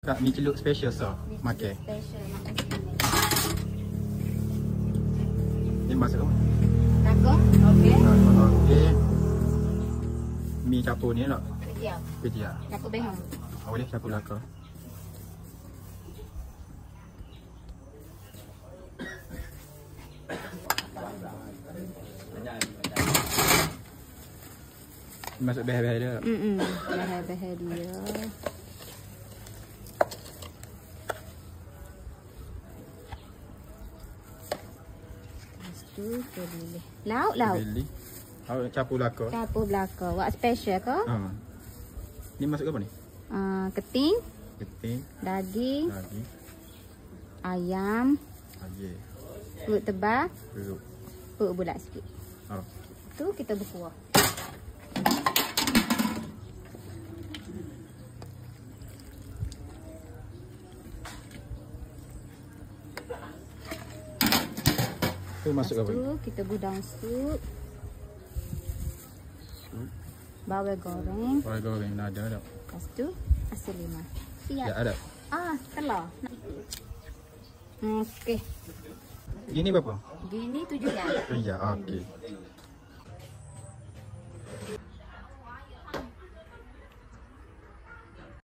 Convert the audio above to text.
Kak, mi celup special so. Makan. Special makan sini. Ni masuk apa? Takut? Okey. Okey. Mi campur ni tak? Ya. Kejap. Takut behong. Oh, boleh campur laka. Masuk behel-behel dia tak? Hmm. Behel-behel dia. Lepas tu kita boleh. Lauk lauk. Beli. Awak campur laka. Campur belaka. Buat special ke? Ha. Ni masuk apa ni? Uh, keting, Keting, daging, lagi, ayam, lagi, perut tebal, perut. perut bulat sikit. Oh. Tu kita berkuah. Tu masuk ke apa tu kita budang sup. Bawang goreng. Orang goreng nak ada tak? Lepas tu asam lima. Ya Siap. ada. Ah, telur. Nak. Okey. Ini berapa? Gini tujuh kan? Ya, okey.